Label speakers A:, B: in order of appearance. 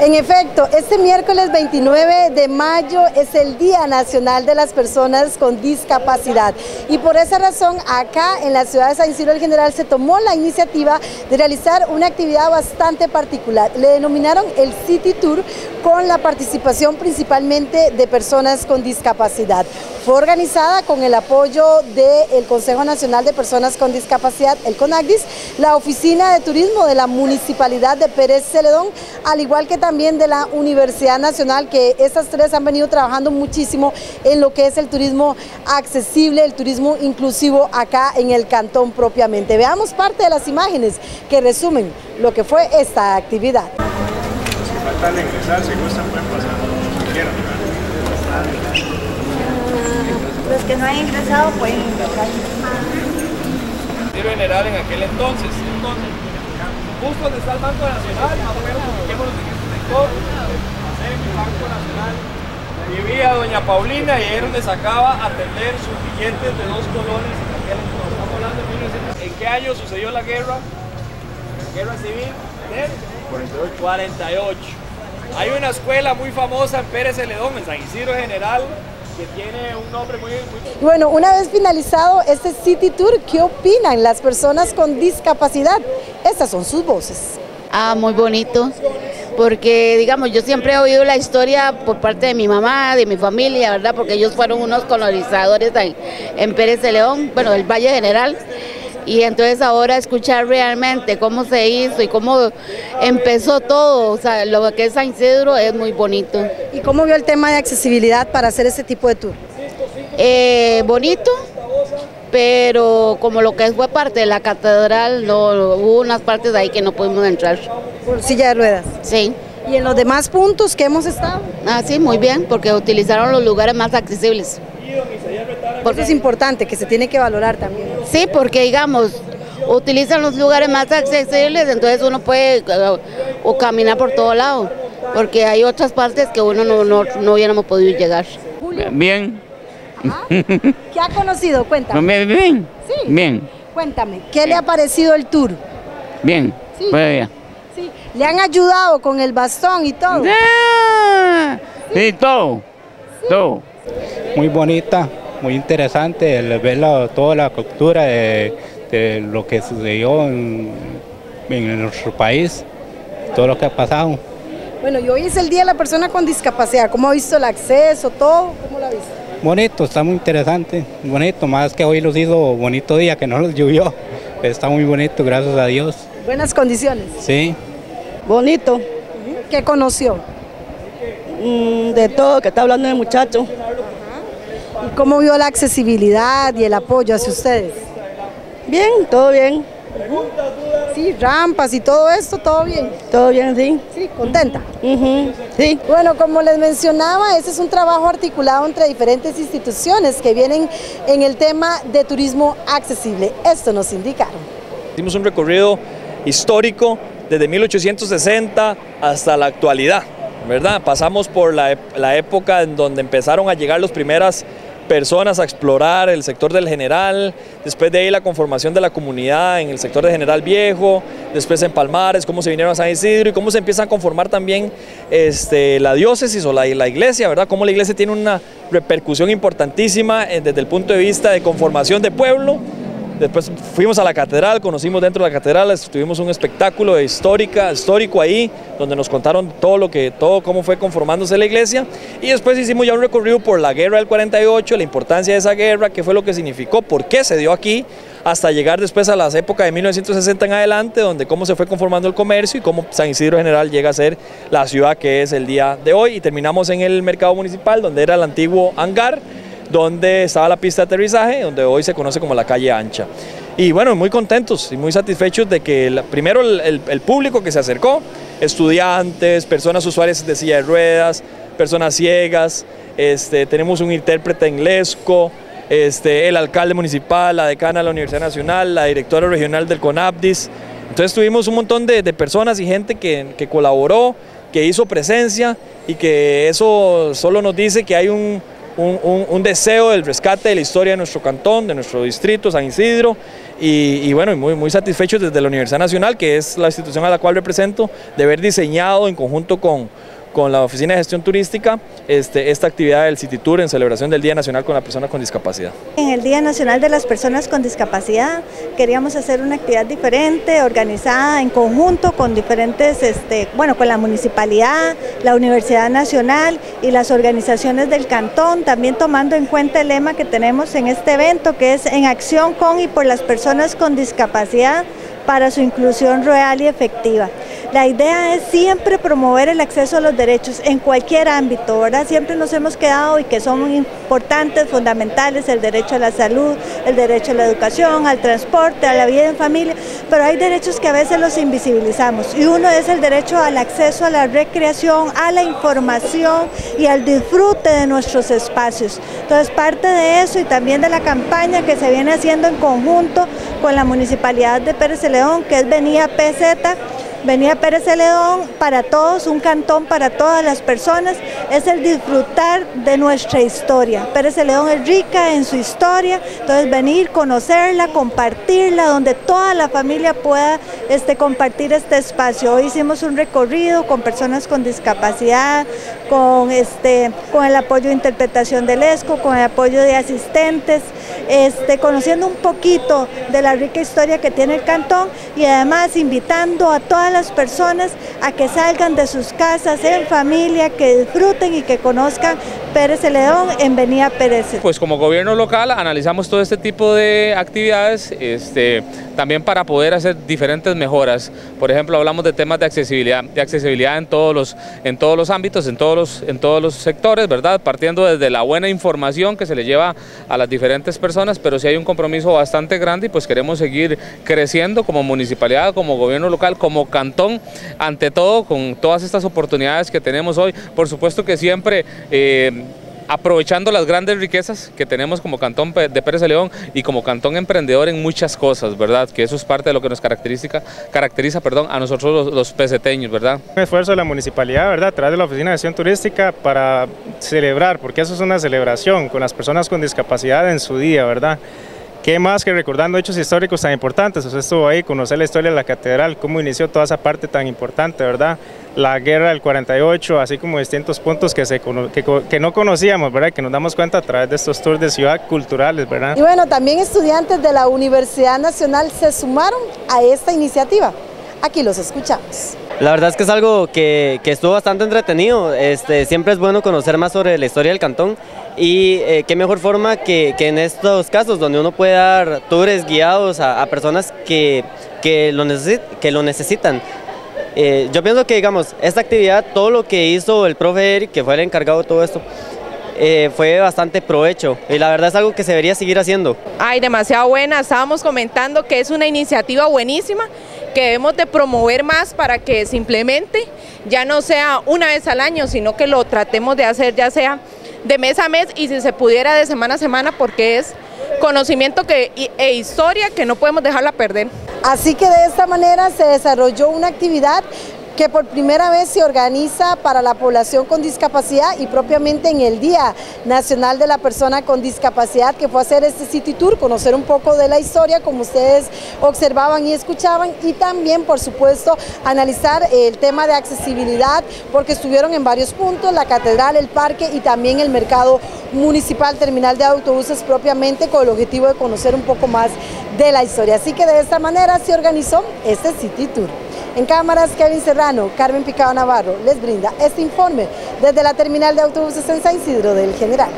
A: En efecto, este miércoles 29 de mayo es el Día Nacional de las Personas con Discapacidad y por esa razón acá en la ciudad de San Isidro del General se tomó la iniciativa de realizar una actividad bastante particular. Le denominaron el City Tour con la participación principalmente de personas con discapacidad. Fue organizada con el apoyo del Consejo Nacional de Personas con Discapacidad, el CONACDIS, la Oficina de Turismo de la Municipalidad de Pérez Celedón, al igual que también de la Universidad Nacional, que estas tres han venido trabajando muchísimo en lo que es el turismo accesible, el turismo inclusivo acá en el cantón propiamente. Veamos parte de las imágenes que resumen lo que fue esta actividad.
B: Si faltan ingresar, si gustan pueden pasar, si quieran.
C: Los que no han ingresado pueden ingresar.
D: Tiro general en aquel entonces. Entonces, justo donde está el Banco Nacional, más o menos ubiquémonos en este sector, el Banco Nacional, vivía doña Paulina y ahí donde sacaba a atender sus billetes de dos colones en aquel entonces. Estamos hablando de 1900. ¿En qué año sucedió la guerra? Guerra civil de 48. 48. Hay una escuela muy famosa en Pérez Celedón, en San Isidro General, que tiene un nombre muy, muy...
A: Bueno, una vez finalizado este City Tour, ¿qué opinan las personas con discapacidad? Estas son sus voces.
E: Ah, muy bonito, porque digamos, yo siempre he oído la historia por parte de mi mamá, de mi familia, ¿verdad? Porque ellos fueron unos colonizadores en, en Pérez de León, bueno, del Valle General. Y entonces ahora escuchar realmente cómo se hizo y cómo empezó todo, o sea, lo que es San Isidro es muy bonito.
A: ¿Y cómo vio el tema de accesibilidad para hacer este tipo de tour?
E: Eh, bonito, pero como lo que fue parte de la catedral, no, hubo unas partes de ahí que no pudimos entrar.
A: Por silla de ruedas.
E: Sí.
A: ¿Y en los demás puntos que hemos estado?
E: Ah, sí, muy bien, porque utilizaron los lugares más accesibles.
A: Porque es importante, que se tiene que valorar también.
E: Sí, porque digamos, utilizan los lugares más accesibles, entonces uno puede uh, o caminar por todo lado, porque hay otras partes que uno no, no, no hubiéramos podido llegar.
F: Bien.
A: Ajá. ¿Qué ha conocido? Cuéntame.
F: Bien, bien.
A: Sí.
F: Bien,
A: Cuéntame, ¿qué le ha parecido el tour?
F: bien.
A: Sí.
F: Pues bien.
A: Sí. ¿Le han ayudado con el bastón y todo?
F: Ah, Sí, todo. Todo.
G: muy bonita, muy interesante el ver la- toda la cultura de, de lo que sucedió en, en nuestro país, todo lo que ha pasado.
A: Bueno, y hoy es el Día de la Persona con Discapacidad. ¿Cómo ha visto el acceso, todo? ¿Cómo lo ha visto?
G: Bonito, está muy interesante, bonito, más que hoy los hizo bonito día, que no los llovió. Está muy bonito, gracias a Dios.
A: Buenas condiciones.
G: Sí.
H: Bonito,
A: ¿Qué conoció?
H: mm, de todo que está hablando el muchacho.
A: ¿Y cómo vio la accesibilidad y el apoyo hacia ustedes?
H: Bien, todo bien,
A: Sí, rampas y todo esto, todo bien.
H: todo bien, sí.
A: Sí, contenta.
H: Sí,
A: Bueno, como les mencionaba, este es un trabajo articulado entre diferentes instituciones que vienen en el tema de turismo accesible. Esto nos indicaron.
D: Hicimos un recorrido histórico desde 1860 hasta la actualidad, ¿verdad? Pasamos por la, la época en donde empezaron a llegar las primeras personas a explorar el sector del General, después de ahí la conformación de la comunidad en el sector del General Viejo, después en Palmares, cómo se vinieron a San Isidro y cómo se empiezan a conformar también este, la diócesis o la, la iglesia, ¿verdad? Cómo la iglesia tiene una repercusión importantísima eh, desde el punto de vista de conformación de pueblo, Después fuimos a la catedral, conocimos dentro de la catedral, tuvimos un espectáculo histórica, histórico ahí, donde nos contaron todo lo que, todo cómo fue conformándose la iglesia. Y después hicimos ya un recorrido por la guerra del 48, la importancia de esa guerra, qué fue lo que significó, por qué se dio aquí, hasta llegar después a las épocas de 1960 en adelante, donde cómo se fue conformando el comercio y cómo San Isidro General llega a ser la ciudad que es el día de hoy. Y terminamos en el mercado municipal, donde era el antiguo hangar donde estaba la pista de aterrizaje, donde hoy se conoce como la calle ancha. Y bueno, muy contentos y muy satisfechos de que primero el, el- el público que se acercó, estudiantes, personas usuarias de silla de ruedas, personas ciegas, este, tenemos un intérprete en lesco, este, el alcalde municipal, la decana de la Universidad Nacional, la directora regional del CONAPDIS. Entonces tuvimos un montón de, de personas y gente que, que colaboró, que hizo presencia y que eso solo nos dice que hay un, un, deseo del rescate de la historia de nuestro cantón, de nuestro distrito, San Isidro, y, y bueno, muy, muy satisfechos desde la Universidad Nacional, que es la institución a la cual represento, de haber diseñado en conjunto con, con la Oficina de Gestión Turística este, esta actividad del City Tour en celebración del Día Nacional con la Persona con Discapacidad.
C: En el Día Nacional de las Personas con Discapacidad queríamos hacer una actividad diferente, organizada en conjunto con diferentes, este, bueno, con la municipalidad, la Universidad Nacional y las organizaciones del cantón, también tomando en cuenta el lema que tenemos en este evento, que es en acción con y por las personas con discapacidad para su inclusión real y efectiva. La idea es siempre promover el acceso a los derechos en cualquier ámbito, ¿verdad? Siempre nos hemos quedado y que son importantes, fundamentales, el derecho a la salud, el derecho a la educación, al transporte, a la vida en familia, pero hay derechos que a veces los invisibilizamos y uno es el derecho al acceso a la recreación, a la información y al disfrute de nuestros espacios. Entonces parte de eso y también de la campaña que se viene haciendo en conjunto con la Municipalidad de Pérez León, que es Venía PZ, Venía Pérez Celedón para todos, un cantón para todas las personas, es el disfrutar de nuestra historia. Pérez Celedón es rica en su historia, entonces venir, conocerla, compartirla, donde toda la familia pueda este, compartir este espacio. Hoy hicimos un recorrido con personas con discapacidad, con, este, con el apoyo de interpretación del ESCO, con el apoyo de asistentes, este, conociendo un poquito de la rica historia que tiene el cantón y además invitando a todas las personas a que salgan de sus casas en familia, que disfruten y que conozcan Pérez Celedón en Venía Pérez.
I: Pues como gobierno local analizamos todo este tipo de actividades este, también para poder hacer diferentes mejoras. Por ejemplo, hablamos de temas de accesibilidad, de accesibilidad en todos los, en todos los ámbitos, en todos los, en todos los sectores, ¿verdad? Partiendo desde la buena información que se le lleva a las diferentes personas, pero sí hay un compromiso bastante grande y pues queremos seguir creciendo como municipalidad, como gobierno local, como cantón, ante todo con todas estas oportunidades que tenemos hoy. Por supuesto que siempre... Eh, aprovechando las grandes riquezas que tenemos como cantón de Pérez de León y como cantón emprendedor en muchas cosas, ¿verdad? Que eso es parte de lo que nos caracteriza, caracteriza perdón, a nosotros los, los peseteños, ¿verdad?
B: Un esfuerzo de la municipalidad, ¿verdad? A través de la Oficina de Gestión Turística para celebrar, porque eso es una celebración con las personas con discapacidad en su día, ¿verdad? ¿Qué más que recordando hechos históricos tan importantes? Usted estuvo ahí, conocer la historia de la catedral, cómo inició toda esa parte tan importante, ¿verdad? La guerra del 48, así como distintos puntos que, que, no conocíamos, ¿verdad? Que nos damos cuenta a través de estos tours de ciudad culturales, ¿verdad?
A: Y bueno, también estudiantes de la Universidad Nacional se sumaron a esta iniciativa. Aquí los escuchamos.
J: La verdad es que es algo que, que estuvo bastante entretenido, este, siempre es bueno conocer más sobre la historia del cantón. Y eh, qué mejor forma que, que, en estos casos donde uno puede dar tours guiados a, a personas que, que, lo necesit, que lo necesitan. Eh, yo pienso que digamos, esta actividad, todo lo que hizo el profe Eric, que fue el encargado de todo esto, eh, fue bastante provecho. Y la verdad es algo que se debería seguir haciendo.
K: Ay, demasiado buena, estábamos comentando que es una iniciativa buenísima que debemos de promover más para que se implemente, ya no sea una vez al año, sino que lo tratemos de hacer ya sea de mes a mes y si se pudiera de semana a semana porque es conocimiento que, e historia que no podemos dejarla perder.
A: Así que de esta manera se desarrolló una actividad que por primera vez se organiza para la población con discapacidad y propiamente en el Día Nacional de la Persona con Discapacidad que fue hacer este City Tour, conocer un poco de la historia como ustedes observaban y escuchaban y también por supuesto analizar el tema de accesibilidad porque estuvieron en varios puntos, la catedral, el parque y también el mercado municipal terminal de autobuses propiamente con el objetivo de conocer un poco más de la historia. Así que de esta manera se organizó este City Tour. En cámaras, Kevin Serrano, Carmen Picado Navarro les brinda este informe desde la terminal de autobuses en San Isidro del General.